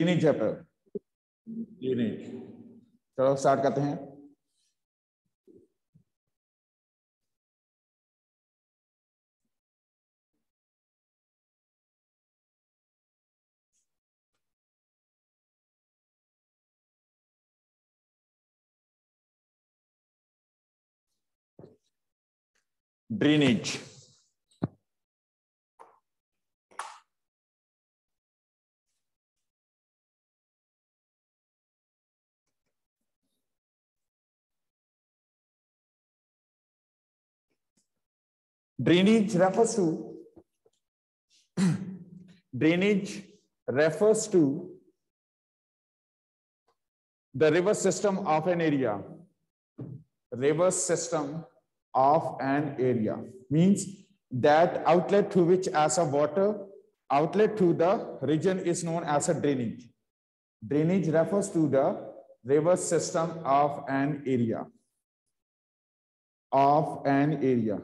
Unit chapter unit चलो start करते हैं। Drainage. Drainage refers to drainage refers to the river system of an area. River system of an area means that outlet through which as a water outlet to the region is known as a drainage. Drainage refers to the river system of an area of an area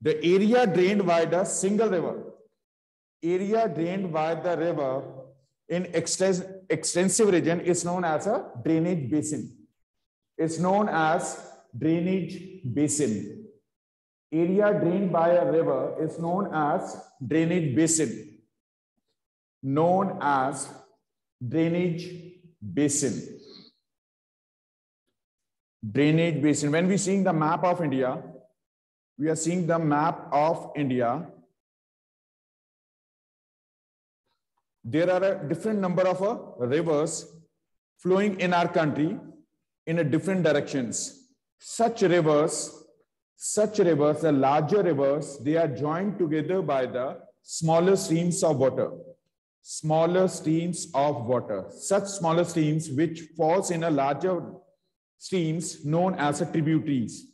the area drained by the single river, area drained by the river in extensive region is known as a drainage basin. It's known as drainage basin. Area drained by a river is known as drainage basin. Known as drainage basin. Drainage basin. When we seeing the map of India, we are seeing the map of India. There are a different number of uh, rivers flowing in our country in a different directions. Such rivers, such rivers, the larger rivers, they are joined together by the smaller streams of water. Smaller streams of water. Such smaller streams which falls in a larger streams known as tributaries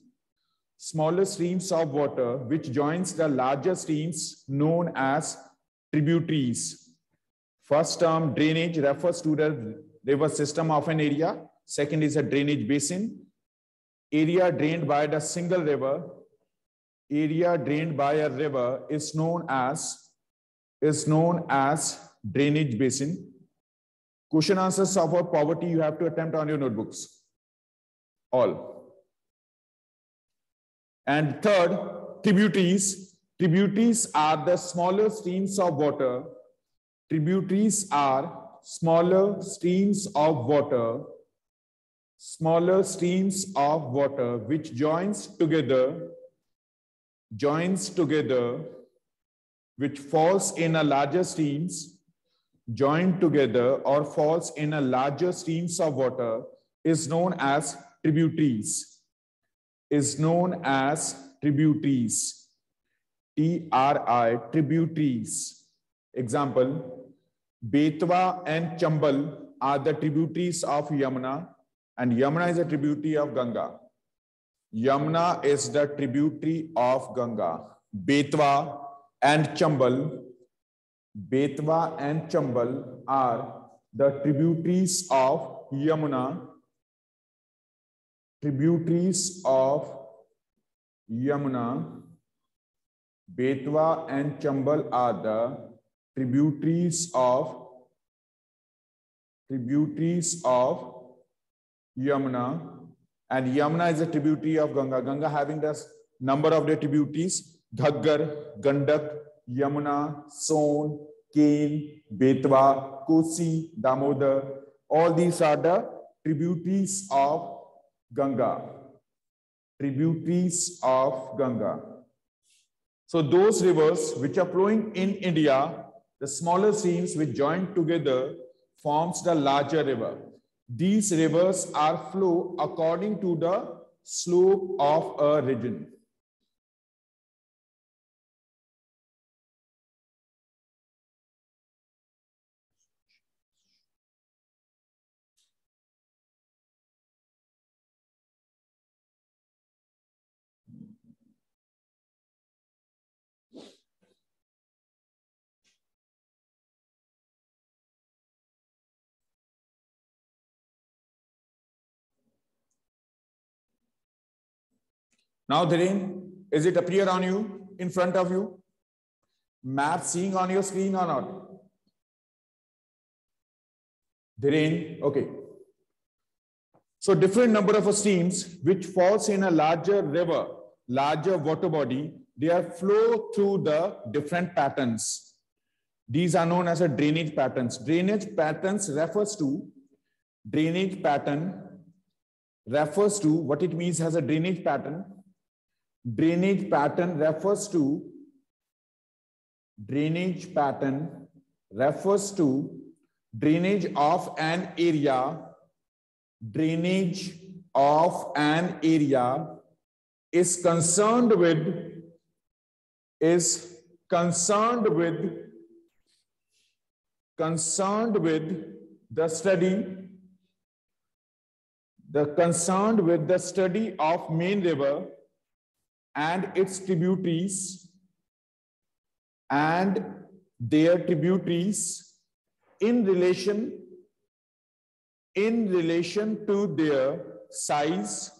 smaller streams of water which joins the larger streams known as tributaries. First term drainage refers to the river system of an area. Second is a drainage basin. Area drained by the single river. Area drained by a river is known as is known as drainage basin. Question answers of poverty you have to attempt on your notebooks. All. And third, tributaries. Tributaries are the smaller streams of water. Tributaries are smaller streams of water, smaller streams of water which joins together, joins together, which falls in a larger streams, joined together or falls in a larger streams of water is known as tributaries is known as tributaries. T-R-I, tributaries. Example, Betwa and Chambal are the tributaries of Yamuna and Yamuna is a tributary of Ganga. Yamuna is the tributary of Ganga. Betwa and Chambal, Betwa and Chambal are the tributaries of Yamuna tributaries of Yamuna, Betwa and Chambal are the tributaries of tributaries of Yamuna and Yamuna is a tributary of Ganga. Ganga having the number of the tributaries Ghaggar, Gandak, Yamuna, Son, Ken, Betwa, Kosi, Damodar. All these are the tributaries of Ganga, tributaries of Ganga. So those rivers which are flowing in India, the smaller streams which join together forms the larger river. These rivers are flow according to the slope of a region. Now, Dhiren, is it appear on you, in front of you? Map seeing on your screen or not? drain, okay. So different number of streams which falls in a larger river, larger water body, they are flow through the different patterns. These are known as a drainage patterns. Drainage patterns refers to drainage pattern refers to what it means as a drainage pattern. Drainage pattern refers to drainage pattern refers to drainage of an area drainage of an area is concerned with is concerned with concerned with the study the concerned with the study of main river and its tributaries and their tributaries in relation in relation to their size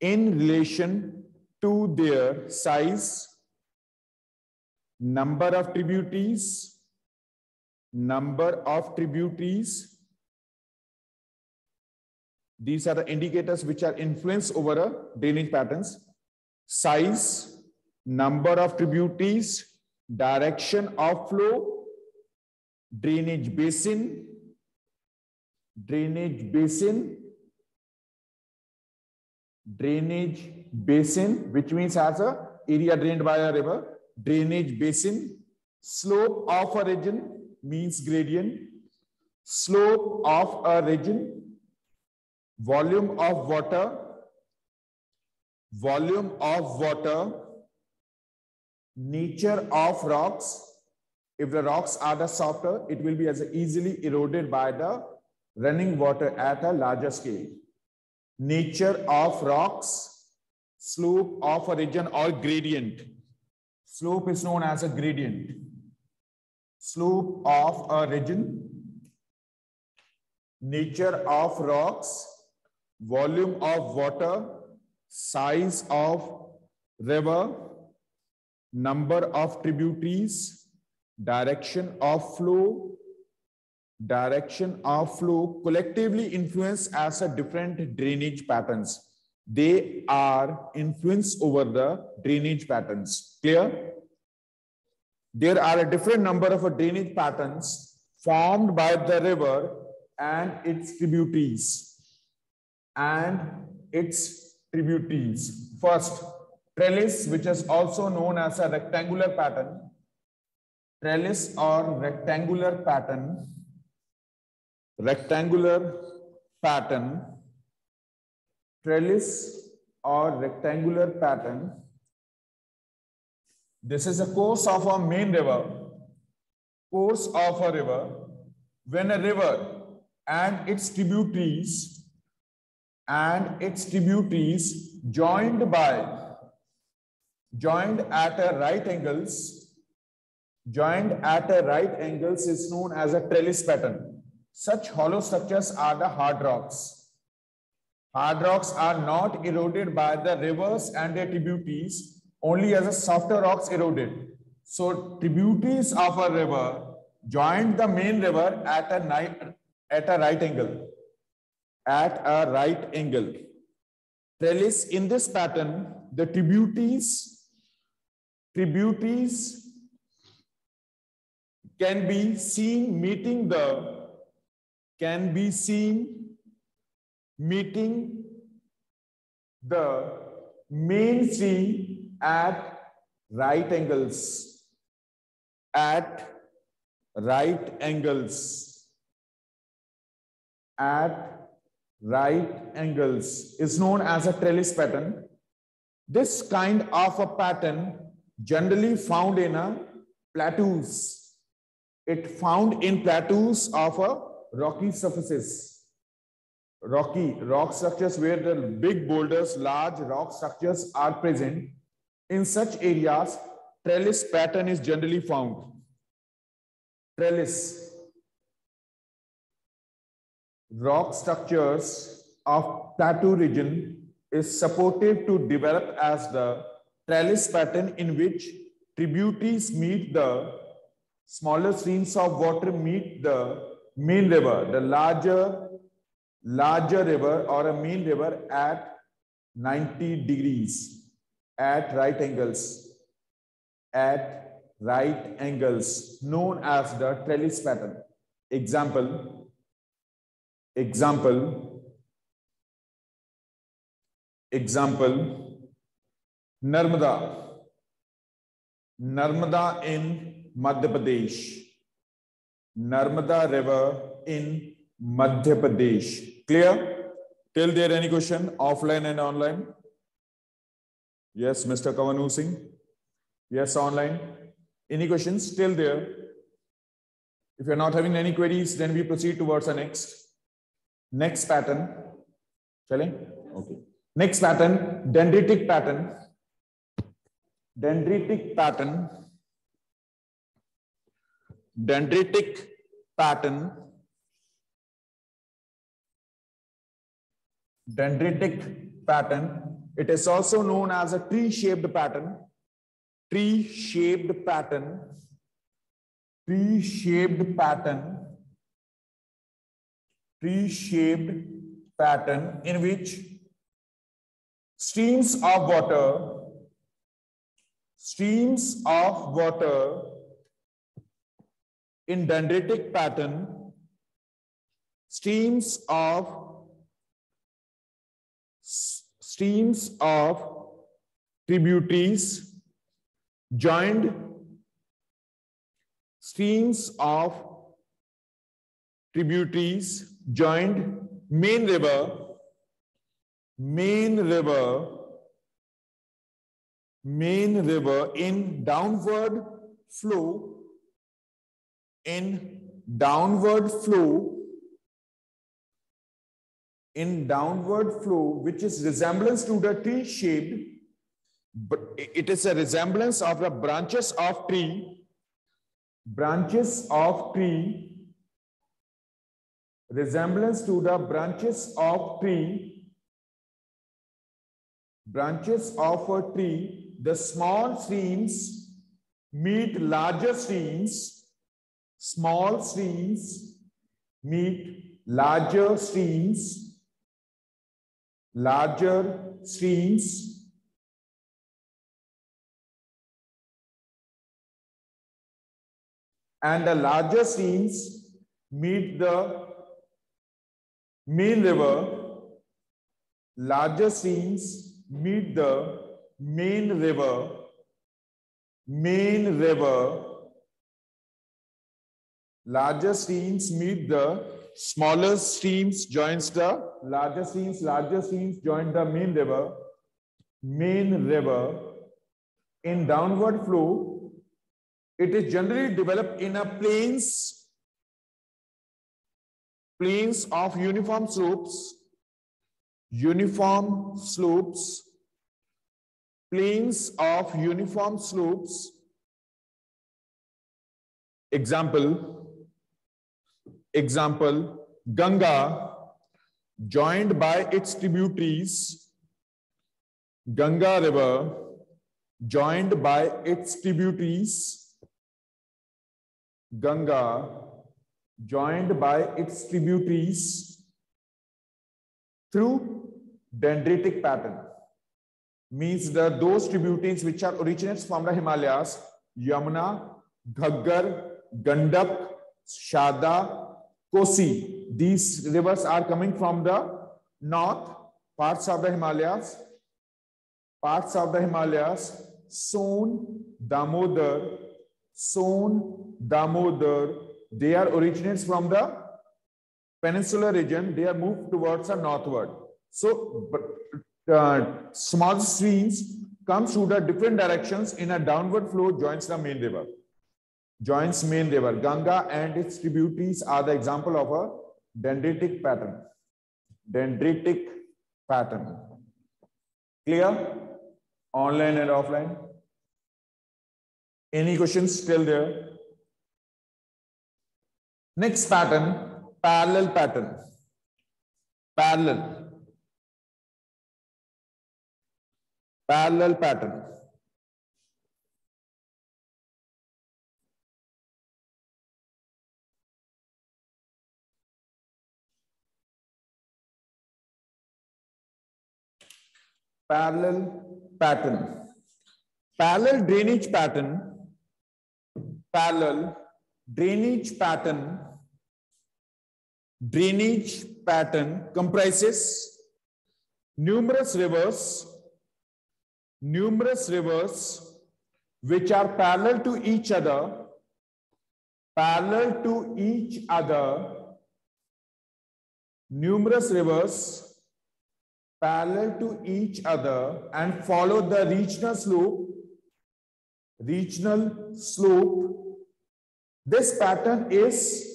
in relation to their size number of tributaries number of tributaries these are the indicators which are influence over a drainage patterns. Size number of tributaries direction of flow, drainage basin, drainage basin, drainage basin, which means as a area drained by a river, drainage basin, slope of a region means gradient, slope of a region, volume of water, volume of water, nature of rocks. If the rocks are the softer, it will be as easily eroded by the running water at a larger scale. Nature of rocks, slope of a region or gradient. Slope is known as a gradient. Slope of a region, nature of rocks, volume of water, size of river, number of tributaries, direction of flow, direction of flow collectively influence as a different drainage patterns. They are influence over the drainage patterns. Clear? There are a different number of drainage patterns formed by the river and its tributaries. And its tributaries. First, trellis, which is also known as a rectangular pattern, trellis or rectangular pattern, rectangular pattern, trellis or rectangular pattern. This is a course of a main river, course of a river. When a river and its tributaries and its tributaries joined by joined at a right angles, joined at a right angles is known as a trellis pattern. Such hollow structures are the hard rocks. Hard rocks are not eroded by the rivers and their tributaries, only as a softer rocks eroded. So tributaries of a river joined the main river at a, at a right angle. At a right angle. Trellis in this pattern, the tributaries tributaries can be seen meeting the can be seen meeting the main sea at right angles at right angles at right angles is known as a trellis pattern this kind of a pattern generally found in a plateaus. It found in plateaus of a rocky surfaces. Rocky rock structures where the big boulders, large rock structures are present. In such areas, trellis pattern is generally found. Trellis. Rock structures of plateau region is supportive to develop as the trellis pattern in which tributaries meet the smaller streams of water meet the main river, the larger, larger river or a main river at 90 degrees, at right angles, at right angles, known as the trellis pattern. Example, example, example, Narmada. Narmada in Madhya Pradesh. Narmada River in Madhya Pradesh. Clear? Till there any question? Offline and online? Yes, Mr. Kavanu Singh. Yes, online. Any questions? Still there? If you're not having any queries, then we proceed towards the next. Next pattern. Shall Okay. Next pattern, dendritic pattern. Dendritic pattern. Dendritic pattern. Dendritic pattern. It is also known as a tree-shaped pattern. Tree-shaped pattern. Tree-shaped pattern. Tree-shaped pattern in which streams of water streams of water in dendritic pattern streams of streams of tributaries joined streams of tributaries joined main river main river main river in downward flow in downward flow in downward flow which is resemblance to the tree shaped but it is a resemblance of the branches of tree branches of tree resemblance to the branches of tree branches of a tree, the small streams meet larger streams, small streams meet larger streams, larger streams, and the larger streams meet the main river, larger streams meet the main river, main river, larger streams meet the smaller streams joins the larger streams, larger streams join the main river, main river in downward flow. It is generally developed in a plains, plains of uniform slopes uniform slopes, plains of uniform slopes. Example, example, Ganga joined by its tributaries, Ganga River joined by its tributaries, Ganga joined by its tributaries through dendritic pattern means the those tributaries which are originates from the Himalayas, Yamuna, Ghaggar, Gandak, Shada, Kosi. These rivers are coming from the north parts of the Himalayas, parts of the Himalayas, Son, Damodar, Son, Damodar. They are originates from the peninsular region. They are moved towards the northward. So uh, small streams come through the different directions in a downward flow joins the main river. Joins main river. Ganga and its tributaries are the example of a dendritic pattern. Dendritic pattern. Clear? Online and offline? Any questions still there? Next pattern, parallel pattern. Parallel. Parallel pattern. Parallel pattern. Parallel drainage pattern. Parallel drainage pattern drainage pattern comprises numerous rivers numerous rivers which are parallel to each other parallel to each other numerous rivers parallel to each other and follow the regional slope regional slope this pattern is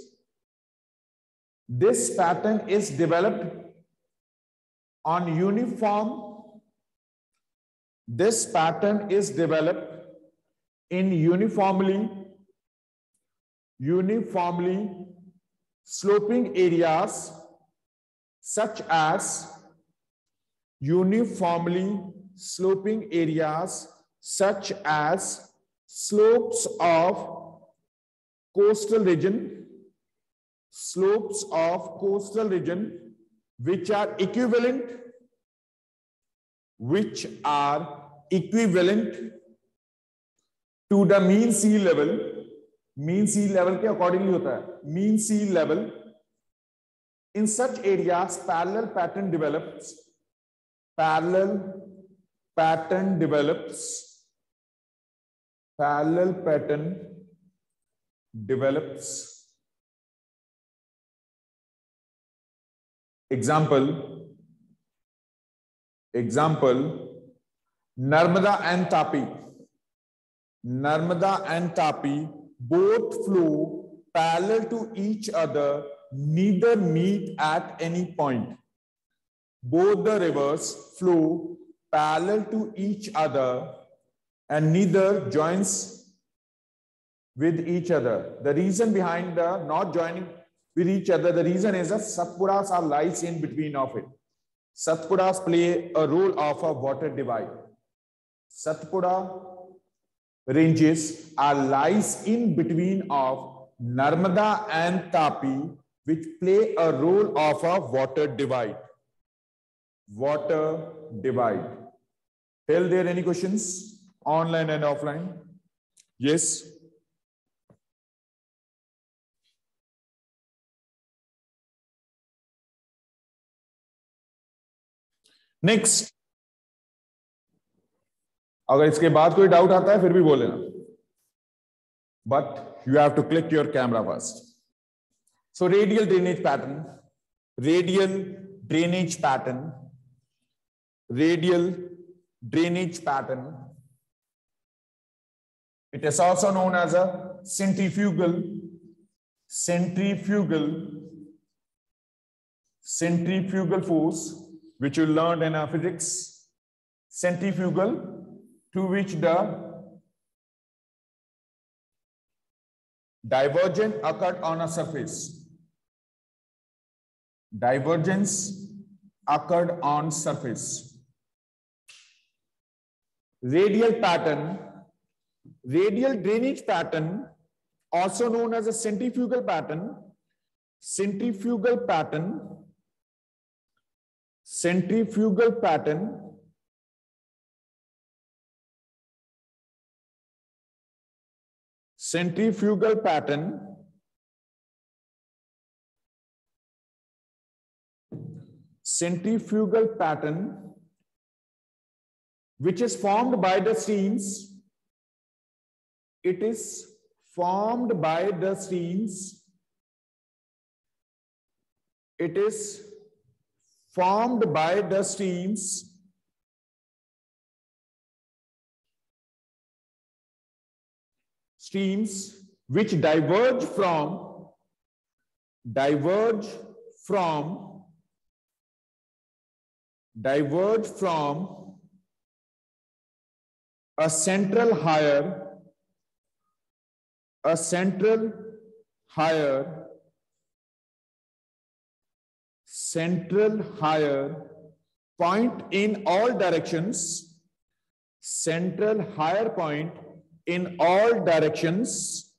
this pattern is developed on uniform. This pattern is developed in uniformly uniformly sloping areas such as uniformly sloping areas such as slopes of coastal region, slopes of coastal region, which are equivalent, which are equivalent to the mean sea level, mean sea level के accordingly होता है, mean sea level. In such areas, parallel pattern develops parallel pattern develops parallel pattern develops. Example. Example. Narmada and tapi. Narmada and tapi both flow parallel to each other neither meet at any point. Both the rivers flow parallel to each other and neither joins with each other. The reason behind the not joining with each other, the reason is that Satpuras are lies in between of it. Satpuras play a role of a water divide. Satpura ranges are lies in between of Narmada and Tapi, which play a role of a water divide water divide. Tell there any questions online and offline? Yes. Next अगर इसके बाद कोई doubt आता है, फिर भी बोले ना but you have to click your camera first so radial drainage pattern radial drainage pattern radial drainage pattern it is also known as a centrifugal centrifugal centrifugal force which you learned in our physics. Centrifugal, to which the divergence occurred on a surface. Divergence occurred on surface radial pattern, radial drainage pattern, also known as a centrifugal pattern, centrifugal pattern, centrifugal pattern, centrifugal pattern, centrifugal pattern which is formed by the streams. It is formed by the streams. It is formed by the streams. Streams which diverge from diverge from diverge from a central higher, a central higher, central higher point in all directions, central higher point in all directions,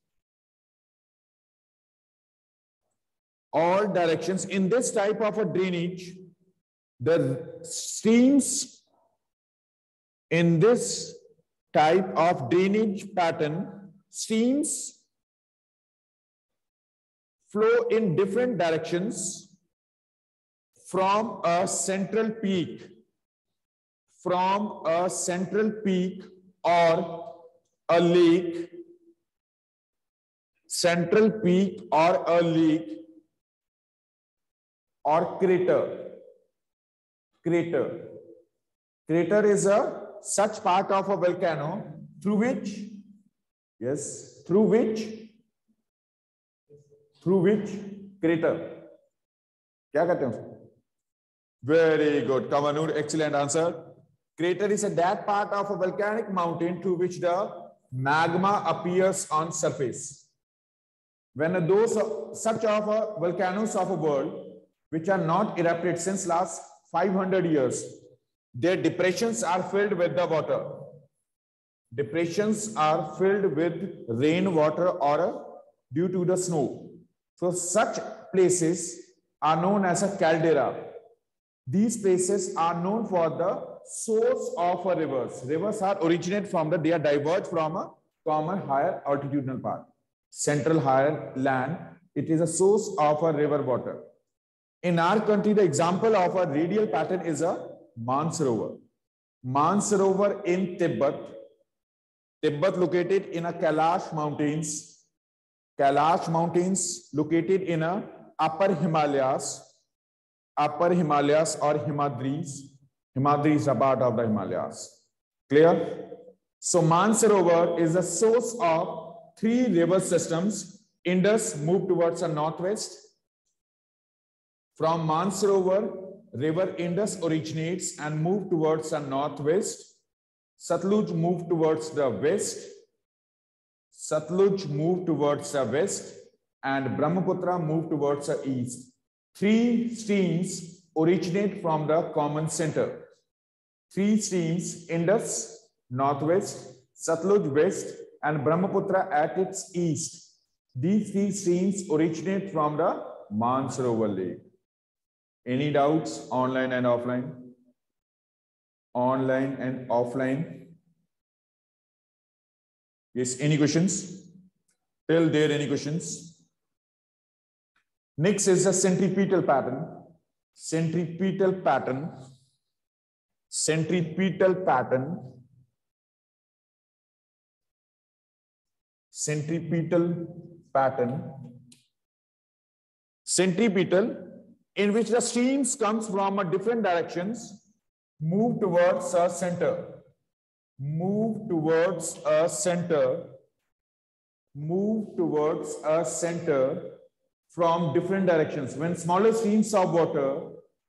all directions. In this type of a drainage, the streams In this type of drainage pattern, streams flow in different directions from a central peak, from a central peak or a lake, central peak or a lake or crater. Crater. Crater is a such part of a volcano through which, yes, through which, through which crater. क्या कहते हैं उसको? Very good, Kamanur, excellent answer. Crater is a that part of a volcanic mountain to which the magma appears on surface. When those such of volcanoes of a world which are not erupted since last 500 years their depressions are filled with the water. Depressions are filled with rainwater or due to the snow. So such places are known as a caldera. These places are known for the source of a rivers. Rivers are originate from the, they are diverged from a common higher altitudinal part. Central higher land, it is a source of a river water. In our country, the example of a radial pattern is a Mansarovar. Mansarovar in Tibet. Tibet located in a Kailash mountains. Kailash mountains located in a upper Himalayas. Upper Himalayas or Himadris. Himadris are part of the Himalayas. Clear? So Mansarovar is the source of three river systems. Indus moved towards the northwest. From Mansarovar, river Indus originates and move towards the northwest. Satluj move towards the west. Satluj move towards the west and Brahmaputra move towards the east. Three streams originate from the common center. Three streams, Indus, northwest, Satluj west, and Brahmaputra at its east. These three streams originate from the Mansarovar lake. Any doubts online and offline? Online and offline. Yes, any questions? Till there, any questions? Next is the centripetal pattern. Centripetal pattern. Centripetal pattern. Centripetal pattern. Centripetal in which the streams comes from a different directions, move towards a center, move towards a center, move towards a center from different directions. When smaller streams of water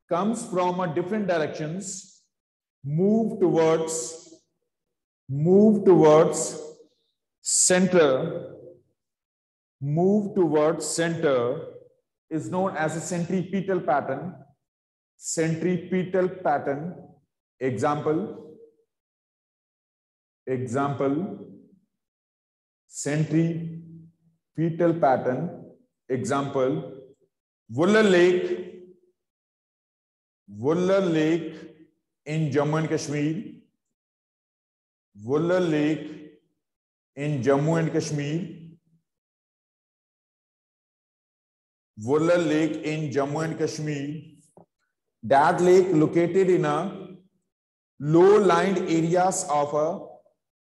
comes from a different directions, move towards, move towards center, move towards center, is known as a centripetal pattern. Centripetal pattern, example, example, centripetal pattern, example, Vuller Lake, Vuller Lake in Jammu and Kashmir, Vuller Lake in Jammu and Kashmir, Vuller Lake in Jammu and Kashmir. That lake located in a low-lying areas of a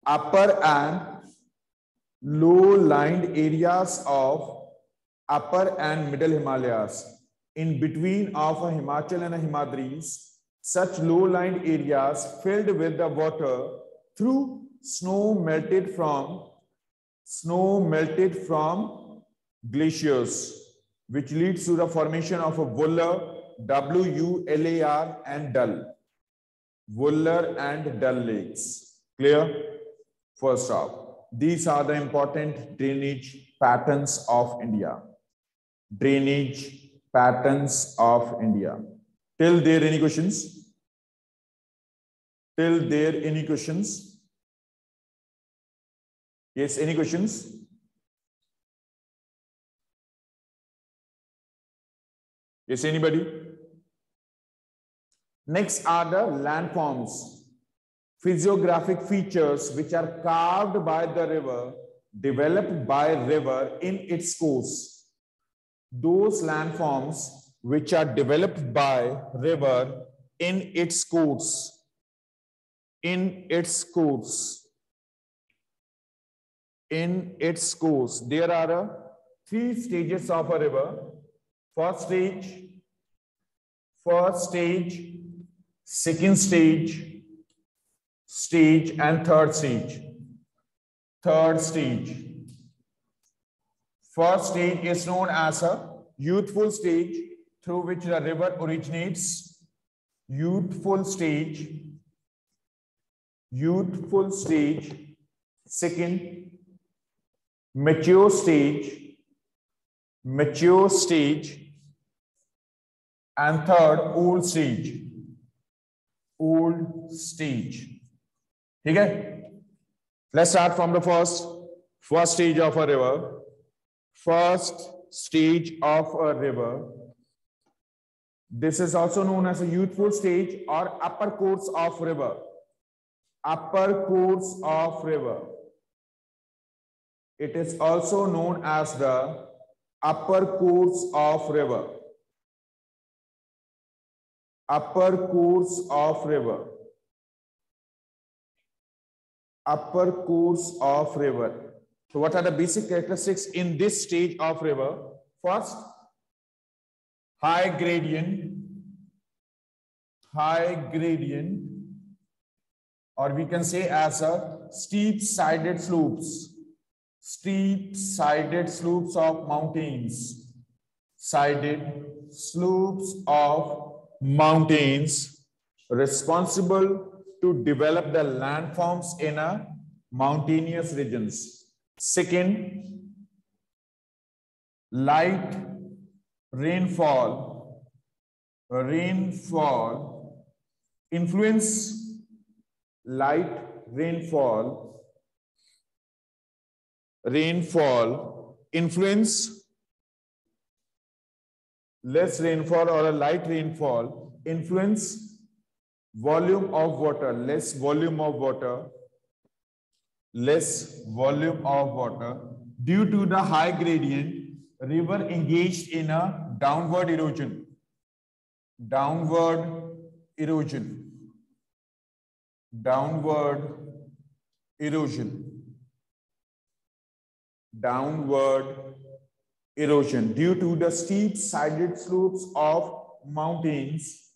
upper and low-lying areas of upper and middle Himalayas. In between of a Himachal and a Himadris, such low-lying areas filled with the water through snow melted from snow melted from glaciers which leads to the formation of a Wular, W-U-L-A-R and Dal. Wular and Dal lakes. Clear? First off, these are the important drainage patterns of India. Drainage patterns of India. Till there any questions? Till there any questions? Yes, any questions? Yes, anybody? Next are the landforms. physiographic features which are carved by the river, developed by river in its course. Those landforms which are developed by river in its course, in its course, in its course. There are uh, three stages of a river. First stage, first stage, second stage, stage and third stage. Third stage. First stage is known as a youthful stage through which the river originates. Youthful stage. Youthful stage. Second, mature stage. Mature stage. And third, old stage. Old stage. Okay? Let's start from the first, first stage of a river. First stage of a river. This is also known as a youthful stage or upper course of river. Upper course of river. It is also known as the upper course of river. Upper course of river upper course of river. So what are the basic characteristics in this stage of river? First, high gradient, high gradient, or we can say as a steep sided slopes, steep sided slopes of mountains, sided slopes of mountains responsible to develop the landforms in a mountainous regions. Second, light rainfall, rainfall, influence light rainfall, rainfall, influence less rainfall or a light rainfall, influence volume of water, less volume of water, less volume of water due to the high gradient, river engaged in a downward erosion. Downward erosion. Downward erosion. Downward erosion due to the steep sided slopes of mountains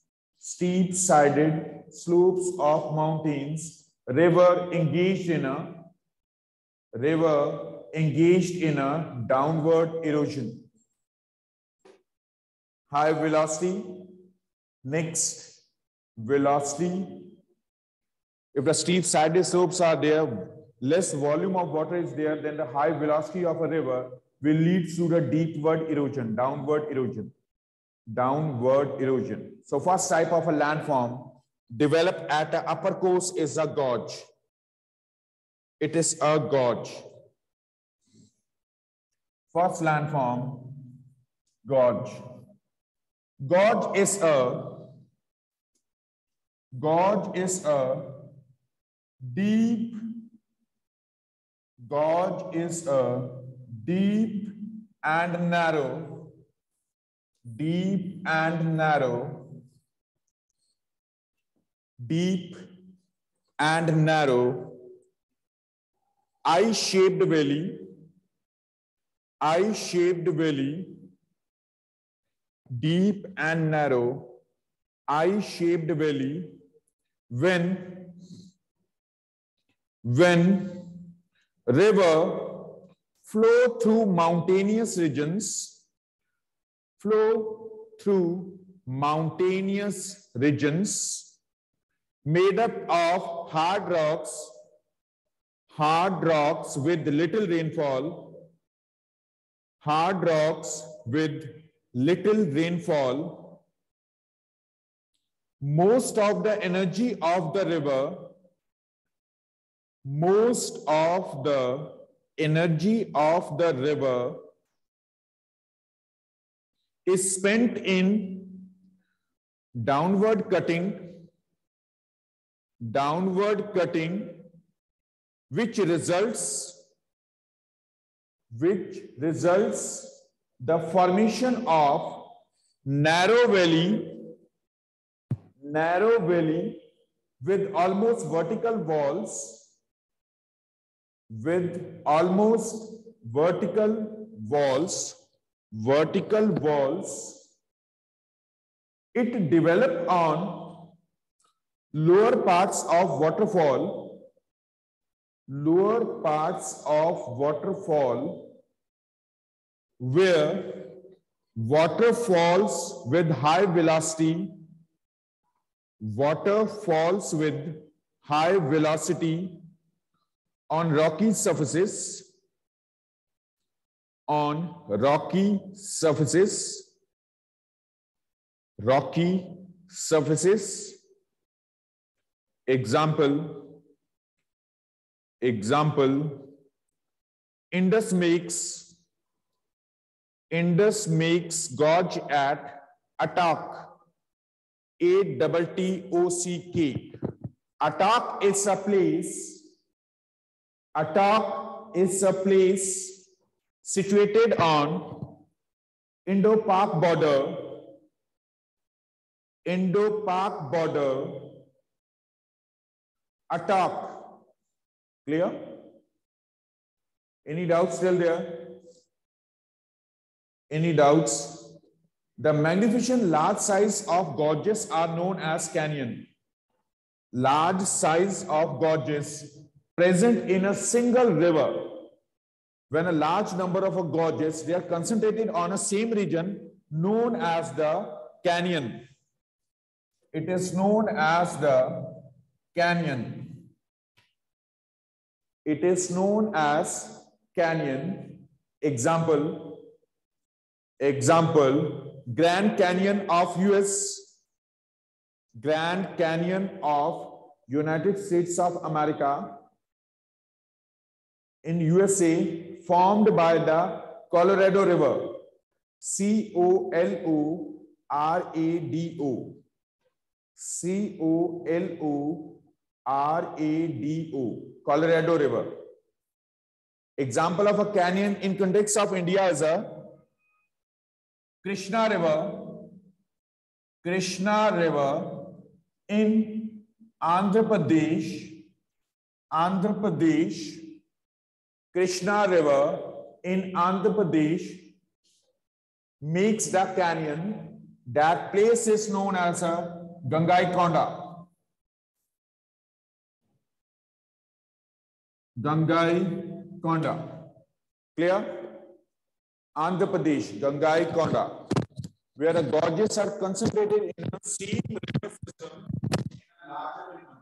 steep sided slopes of mountains, river engaged in a river engaged in a downward erosion. High velocity, next velocity. If the steep sided slopes are there, less volume of water is there, then the high velocity of a river will lead to the deepward erosion, downward erosion downward erosion. So first type of a landform developed at the upper course is a gorge. It is a gorge. First landform, gorge. Gorge is a gorge is a deep gorge is a deep and narrow deep and narrow, deep and narrow, I-shaped valley, I shaped valley, deep and narrow, I shaped valley, when, when river flow through mountainous regions flow through mountainous regions made up of hard rocks, hard rocks with little rainfall, hard rocks with little rainfall. Most of the energy of the river, most of the energy of the river is spent in downward cutting, downward cutting which results which results the formation of narrow valley narrow valley with almost vertical walls with almost vertical walls vertical walls. It developed on lower parts of waterfall lower parts of waterfall where water falls with high velocity water falls with high velocity on rocky surfaces on rocky surfaces rocky surfaces. Example, example, Indus makes, Indus makes gorge at Attock, A-T-T-O-C-K. Attock is a place, Attock is a place situated on Indo-Pak border, Indo-Pak border Attock. Clear? Any doubts still there? Any doubts? The magnificent large size of gorges are known as canyon. Large size of gorges present in a single river. When a large number of gorges, they are concentrated on a same region known as the canyon. It is known as the canyon. It is known as canyon. Example, example, Grand Canyon of US, Grand Canyon of United States of America. In USA formed by the Colorado River, C-O-L-O-R-A-D-O, C-O-L-O R-A-D-O, Colorado River. Example of a canyon in context of India is a Krishna River, Krishna River in Andhra Pradesh, Andhra Pradesh, Krishna River in Andhra Pradesh makes the canyon. That place is known as a Gangai Gangai Konda. Clear? Andhra Pradesh, Gangai Konda, where the gorges are concentrated in a same river system in a larger